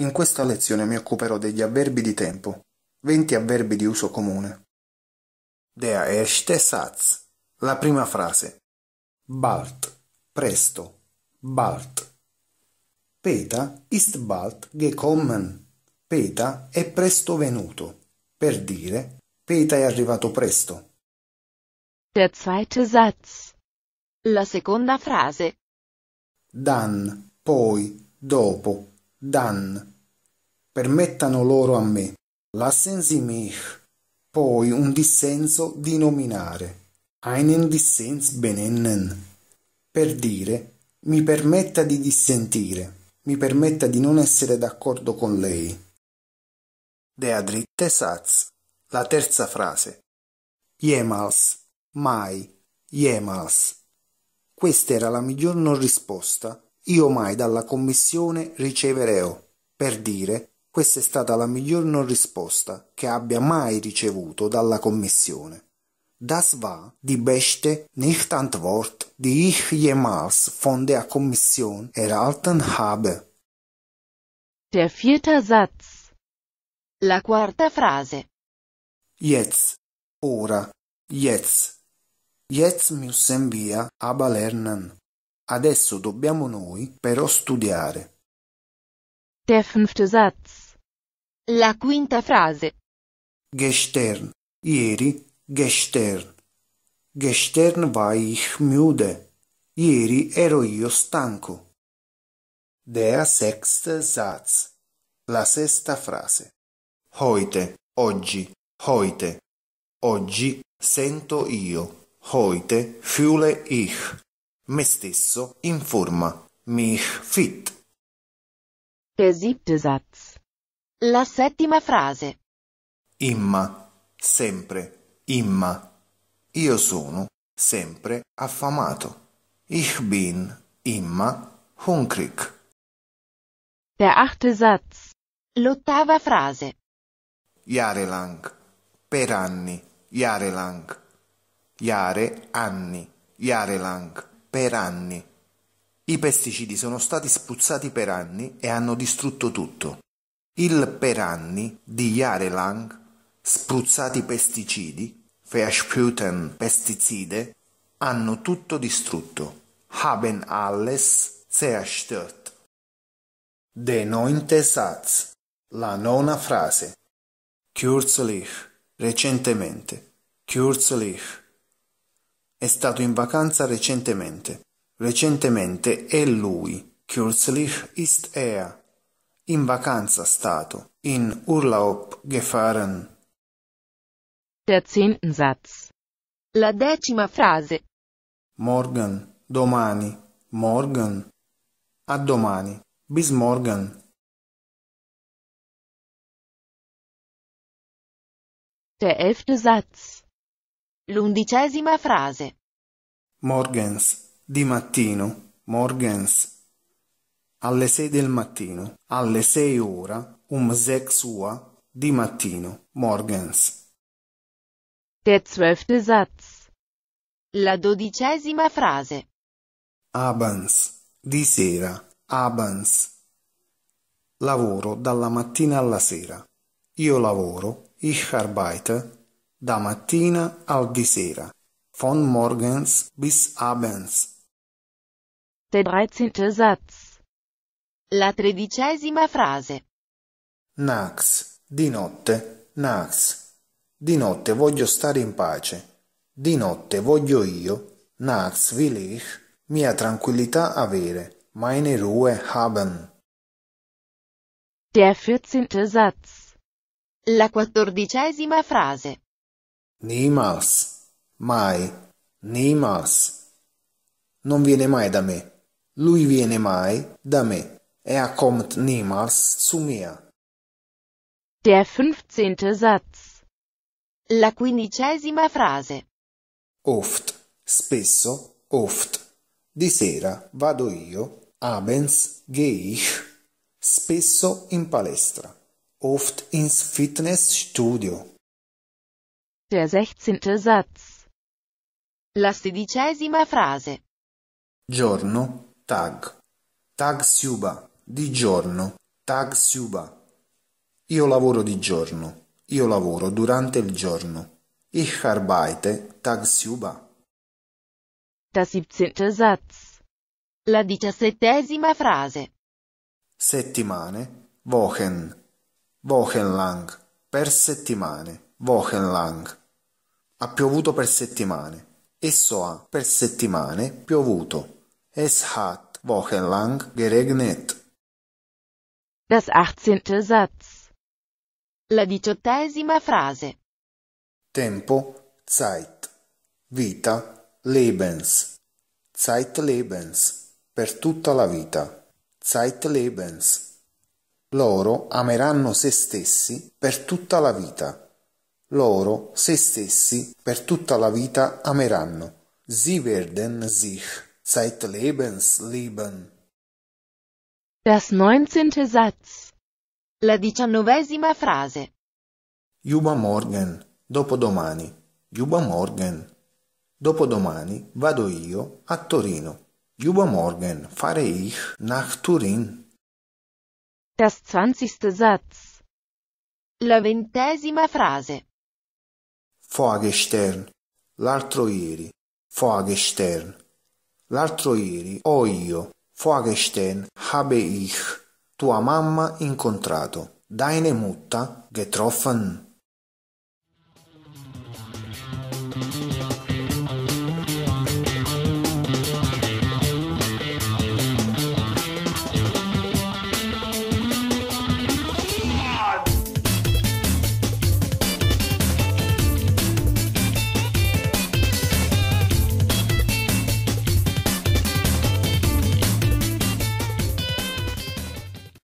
In questa lezione mi occuperò degli avverbi di tempo. 20 avverbi di uso comune. Der erste Satz. La prima frase. Bald. Presto. Bald. Peter ist bald gekommen. Peter è presto venuto. Per dire, Peter è arrivato presto. Der zweite Satz. La seconda frase. Dan, poi, dopo, dan. Permettano loro a me. Lassen Sie mich. Poi un dissenso di nominare. Einen Dissens benennen. Per dire, mi permetta di dissentire, mi permetta di non essere d'accordo con lei. Der dritte Satz. La terza frase. Jemals. Mai. Jemals. Questa era la miglior non risposta. Io mai dalla commissione ricevereo. Per dire, questa è stata la miglior non risposta che abbia mai ricevuto dalla commissione. Das war die beste Nicht-Antwort, die ich jemals von der Kommission erhalten habe. Der vierte Satz. La quarta frase. Jetzt, ora, jetzt. Jetzt müssen wir aber lernen. Adesso dobbiamo noi però studiare. Der fünfte Satz. La quinta frase. Gestern, ieri, gestern. Gestern war ich müde. Ieri ero io stanco. Der sechste Satz. La sesta frase. Heute, oggi, heute. Oggi sento io. Heute fühle ich. Me stesso in forma. Mich fit. Der siebte Satz. La settima frase. Imma, sempre, imma. Io sono sempre affamato. Ich bin immer hungrig. Der achte Satz. L'ottava frase. Jahrelang, per anni, jahrelang. Jahre, anni, jahrelang, per anni. I pesticidi sono stati spruzzati per anni e hanno distrutto tutto. Il per anni di jahrelang, spruzzati pesticidi, versprühten Pestizide, hanno tutto distrutto. Haben alles zerstört. Der neunte Satz. La nona frase. Kürzlich. Recentemente. Kürzlich. È stato in vacanza recentemente. Recentemente è lui. Kürzlich ist er. In vacanza stato. In Urlaub gefahren. Der zehnten Satz. La decima frase. Morgen. Domani. Morgen. A domani. Bis morgen. Der elfte Satz. L'undicesima frase. Morgens. Di mattino. Morgens. Alle sei del mattino. Alle sei ora. Um sechs Uhr. Di mattino. Morgens. Der zwölfte Satz. La dodicesima frase. Abends. Di sera. Abends. Lavoro dalla mattina alla sera. Io lavoro. Ich arbeite. Da mattina al di sera. Von morgens bis abends. Der dreizehnte Satz. La tredicesima frase. Nax. Di notte. Nax. Di notte voglio stare in pace. Di notte voglio io. Nax will ich. Mia tranquillità avere. Meine Ruhe haben. Der vierzehnte Satz. La quattordicesima frase. Niemals. Mai. Niemals. Non viene mai da me. Lui viene mai da me. Er kommt niemals zu mir. Der fünfzehnte Satz. La quindicesima frase. Oft. Spesso. Oft. Di sera vado io. Abends gehe ich. Spesso in palestra. Oft ins Fitnessstudio. Der sechzehnte Satz. La sedicesima frase. Giorno. Tag. Tag Suba. Di giorno. Tagsüber. Io lavoro di giorno. Io lavoro durante il giorno. Ich arbeite tagsüber. Das siebzehnte Satz. La diciassettesima frase. Settimane, Wochen, Wochenlang, per settimane, Wochenlang. Ha piovuto per settimane. Esso ha per settimane piovuto. Es hat wochenlang geregnet. Das achtzehnte Satz. La diciottesima frase. Tempo, Zeit. Vita, Lebens. Zeitlebens. Per tutta la vita. Zeitlebens. Loro ameranno se stessi per tutta la vita. Loro se stessi per tutta la vita ameranno. Sie werden sich zeitlebens lieben. Das neunzehnte Satz. La diciannovesima frase. Übermorgen, dopodomani. Übermorgen. Dopodomani vado io a Torino. Übermorgen fahre ich nach Turin. Das zwanzigste Satz. La ventesima frase. Vorgestern. L'altro ieri. Vorgestern. L'altro ieri ho io. Vorgestern habe ich tua mamma incontrato. Deine Mutter getroffen.